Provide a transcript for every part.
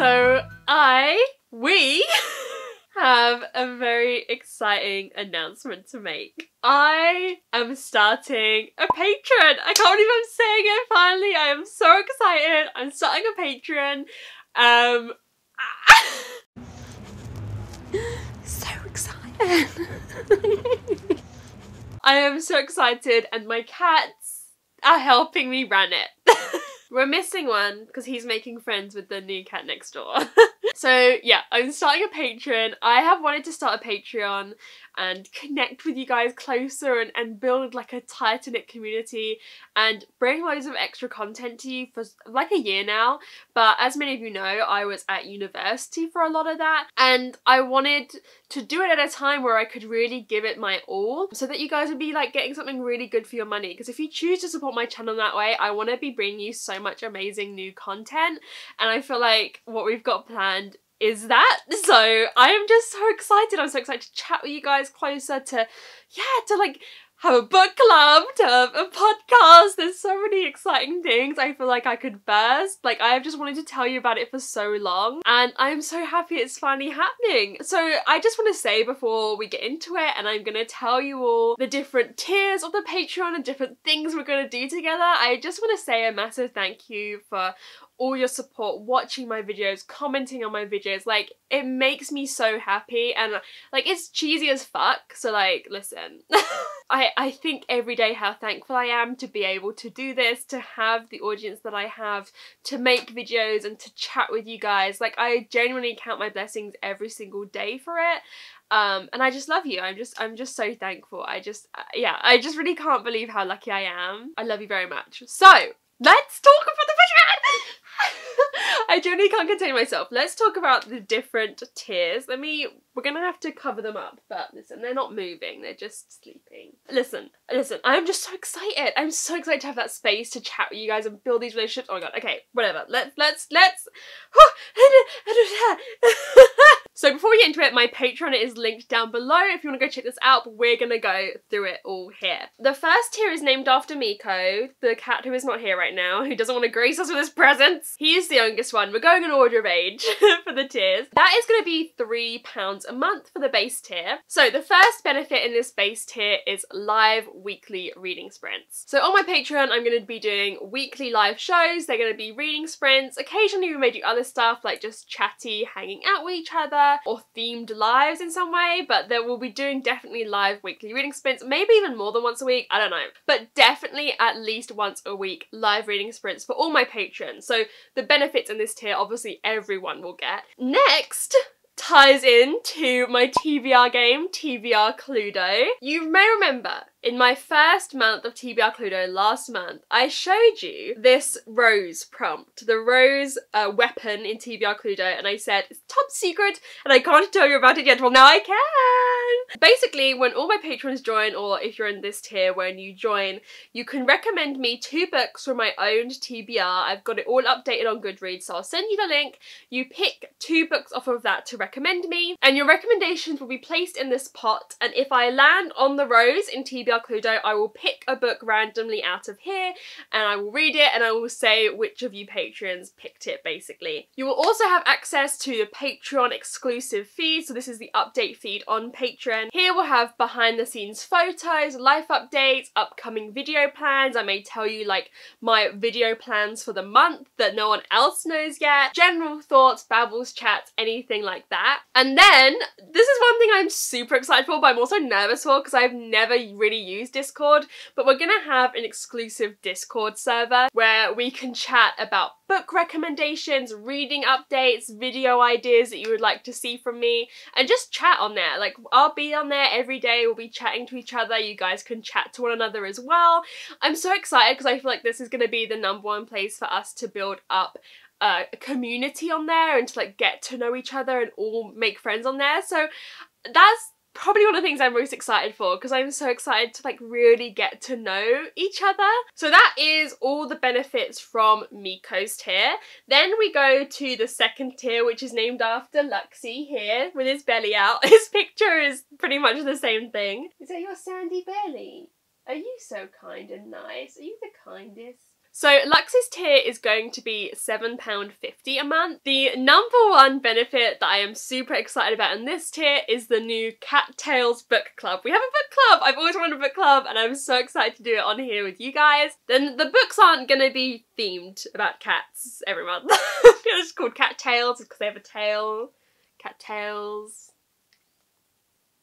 So I, we have a very exciting announcement to make. I am starting a Patreon. I can't believe I'm saying it finally. I am so excited. I'm starting a Patreon. Um, ah. I am so excited and my cats are helping me run it. We're missing one because he's making friends with the new cat next door. so yeah, I'm starting a Patreon. I have wanted to start a Patreon and connect with you guys closer and, and build like a tighter knit community and bring loads of extra content to you for like a year now. But as many of you know, I was at university for a lot of that and I wanted to do it at a time where I could really give it my all so that you guys would be like getting something really good for your money. Because if you choose to support my channel that way, I want to be bringing you so much amazing new content and I feel like what we've got planned is that. So I am just so excited. I'm so excited to chat with you guys closer to, yeah, to like have a book club, to have a podcast. There's so many exciting things I feel like I could burst. Like I have just wanted to tell you about it for so long and I'm so happy it's finally happening. So I just want to say before we get into it and I'm going to tell you all the different tiers of the Patreon and different things we're going to do together. I just want to say a massive thank you for all your support, watching my videos, commenting on my videos. Like, it makes me so happy and like it's cheesy as fuck. So like, listen. I, I think every day how thankful I am to be able to do this, to have the audience that I have, to make videos and to chat with you guys. Like I genuinely count my blessings every single day for it. Um, and I just love you. I'm just, I'm just so thankful. I just, uh, yeah, I just really can't believe how lucky I am. I love you very much. So, let's talk about the! I genuinely can't contain myself. Let's talk about the different tiers. Let me, we're gonna have to cover them up, but listen, they're not moving, they're just sleeping. Listen, listen, I'm just so excited. I'm so excited to have that space to chat with you guys and build these relationships. Oh my god, okay, whatever. Let's, let's, let's. So before we get into it, my Patreon is linked down below if you want to go check this out, but we're going to go through it all here. The first tier is named after Miko, the cat who is not here right now, who doesn't want to grace us with his presence. He is the youngest one. We're going in order of age for the tiers. That is going to be £3 a month for the base tier. So the first benefit in this base tier is live weekly reading sprints. So on my Patreon, I'm going to be doing weekly live shows. They're going to be reading sprints. Occasionally we may do other stuff like just chatty, hanging out with each other, or themed lives in some way, but there will be doing definitely live weekly reading sprints, maybe even more than once a week, I don't know. But definitely at least once a week live reading sprints for all my patrons. So the benefits in this tier, obviously everyone will get. Next, ties in to my TBR game, TBR Cluedo. You may remember in my first month of TBR Cluedo last month, I showed you this rose prompt, the rose uh, weapon in TBR Cluedo, and I said, it's top secret and I can't tell you about it yet. Well, now I can! Basically, when all my patrons join, or if you're in this tier, when you join, you can recommend me two books from my own TBR. I've got it all updated on Goodreads, so I'll send you the link. You pick two books off of that to recommend me, and your recommendations will be placed in this pot, and if I land on the rose in TBR Cluedo, I will pick a book randomly out of here and I will read it and I will say which of you patrons picked it basically. You will also have access to the Patreon exclusive feed, so this is the update feed on Patreon. Here we'll have behind the scenes photos, life updates, upcoming video plans. I may tell you like my video plans for the month that no one else knows yet, general thoughts, babbles, chats, anything like that. And then, this is one thing I'm super excited for, but I'm also nervous for because I've never really use Discord, but we're gonna have an exclusive Discord server where we can chat about book recommendations, reading updates, video ideas that you would like to see from me, and just chat on there. Like, I'll be on there every day, we'll be chatting to each other, you guys can chat to one another as well. I'm so excited because I feel like this is gonna be the number one place for us to build up a community on there and to like get to know each other and all make friends on there. So that's probably one of the things I'm most excited for because I'm so excited to like really get to know each other. So that is all the benefits from Miko's tier. Then we go to the second tier which is named after Luxie here with his belly out. His picture is pretty much the same thing. Is that your sandy belly? Are you so kind and nice? Are you the kindest? So Lux's tier is going to be £7.50 a month. The number one benefit that I am super excited about in this tier is the new Cat Tales book club. We have a book club! I've always wanted a book club and I'm so excited to do it on here with you guys. Then the books aren't to be themed about cats every month. it's called Cat Tales because they have a tail. Cat Tales.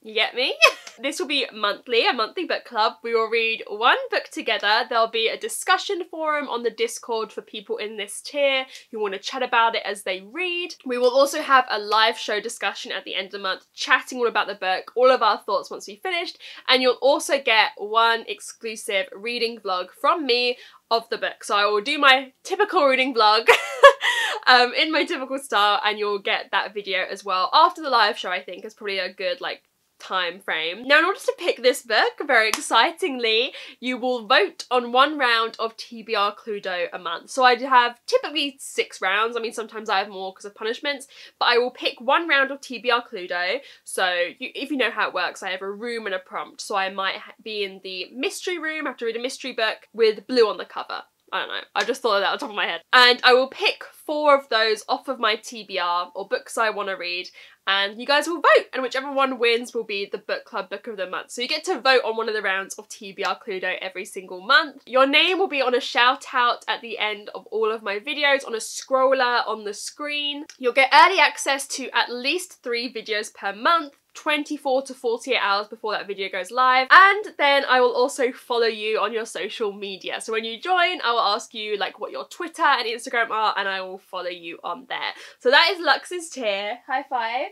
You get me? this will be monthly, a monthly book club. We will read one book together. There'll be a discussion forum on the Discord for people in this tier who want to chat about it as they read. We will also have a live show discussion at the end of the month, chatting all about the book, all of our thoughts once we finished, and you'll also get one exclusive reading vlog from me of the book. So I will do my typical reading vlog um, in my typical style and you'll get that video as well after the live show I think is probably a good like time frame. Now in order to pick this book, very excitingly, you will vote on one round of TBR Cluedo a month. So I have typically six rounds, I mean sometimes I have more because of punishments, but I will pick one round of TBR Cluedo. So you, if you know how it works, I have a room and a prompt. So I might be in the mystery room, I have to read a mystery book with blue on the cover. I don't know. I just thought of that on top of my head. And I will pick four of those off of my TBR or books I want to read and you guys will vote and whichever one wins will be the book club book of the month. So you get to vote on one of the rounds of TBR Cluedo every single month. Your name will be on a shout out at the end of all of my videos on a scroller on the screen. You'll get early access to at least three videos per month 24 to 48 hours before that video goes live. And then I will also follow you on your social media. So when you join I will ask you like what your Twitter and Instagram are and I will follow you on there. So that is Lux's tier. High five.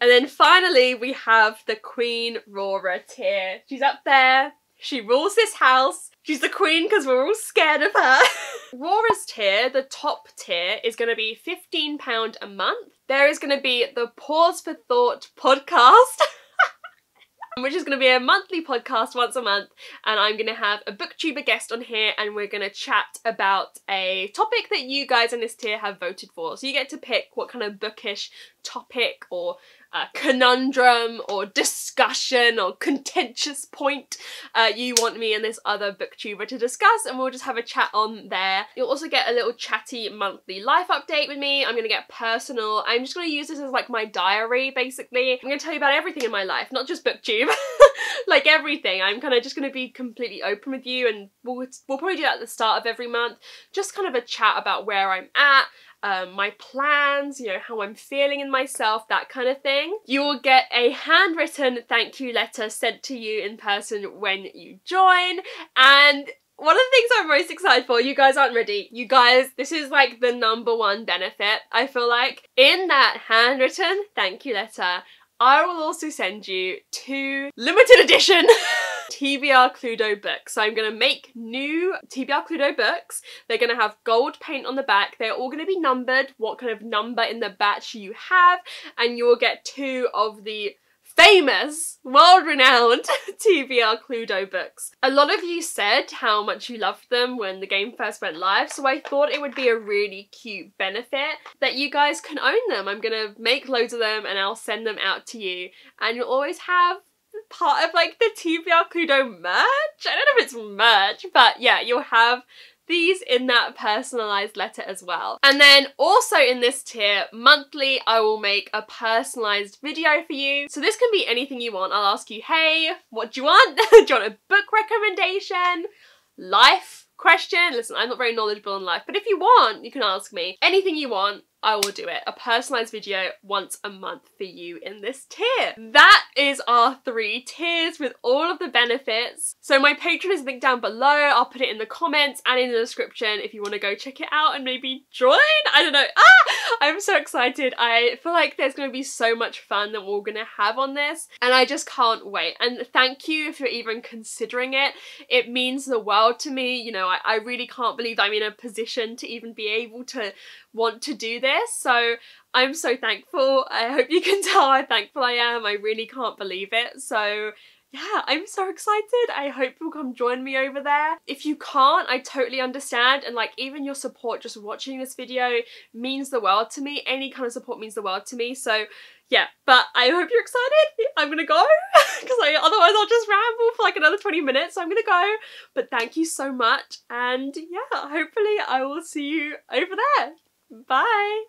And then finally we have the Queen Rora tier. She's up there. She rules this house. She's the queen because we're all scared of her. Rora's tier, the top tier, is going to be £15 a month. There is going to be the Paws for Thought podcast. which is going to be a monthly podcast once a month and I'm going to have a booktuber guest on here and we're going to chat about a topic that you guys in this tier have voted for. So you get to pick what kind of bookish topic or uh, conundrum or discussion or contentious point uh, you want me and this other booktuber to discuss and we'll just have a chat on there. You'll also get a little chatty monthly life update with me. I'm to get personal. I'm just to use this as like my diary basically. I'm to tell you about everything in my life, not just booktube. like everything. I'm kind of just going to be completely open with you and we'll, we'll probably do that at the start of every month. Just kind of a chat about where I'm at, um, my plans, you know, how I'm feeling in myself, that kind of thing. You will get a handwritten thank you letter sent to you in person when you join and one of the things I'm most excited for, you guys aren't ready. You guys, this is like the number one benefit, I feel like. In that handwritten thank you letter, I will also send you two limited edition TBR Cluedo books. So I'm going to make new TBR Cluedo books. They're going to have gold paint on the back. They're all going to be numbered, what kind of number in the batch you have, and you will get two of the famous, world-renowned TBR Cluedo books. A lot of you said how much you loved them when the game first went live, so I thought it would be a really cute benefit that you guys can own them. I'm gonna make loads of them and I'll send them out to you and you'll always have part of like the TBR Cluedo merch. I don't know if it's merch, but yeah, you'll have these in that personalised letter as well. And then also in this tier, monthly, I will make a personalised video for you. So this can be anything you want. I'll ask you, hey, what do you want? do you want a book recommendation? Life question? Listen, I'm not very knowledgeable in life, but if you want, you can ask me. Anything you want, I will do it. A personalised video once a month for you in this tier. That is our three tiers with all of the benefits. So my Patreon is linked down below. I'll put it in the comments and in the description if you want to go check it out and maybe join. I don't know. Ah! I'm so excited. I feel like there's going to be so much fun that we're all going to have on this and I just can't wait. And thank you if you're even considering it. It means the world to me. You know, I, I really can't believe I'm in a position to even be able to want to do this. So I'm so thankful. I hope you can tell how thankful I am. I really can't believe it. So yeah, I'm so excited. I hope you'll come join me over there. If you can't, I totally understand. And like even your support just watching this video means the world to me. Any kind of support means the world to me. So yeah, but I hope you're excited. I'm gonna go because otherwise I'll just ramble for like another 20 minutes. So I'm gonna go. But thank you so much. And yeah, hopefully I will see you over there. Bye.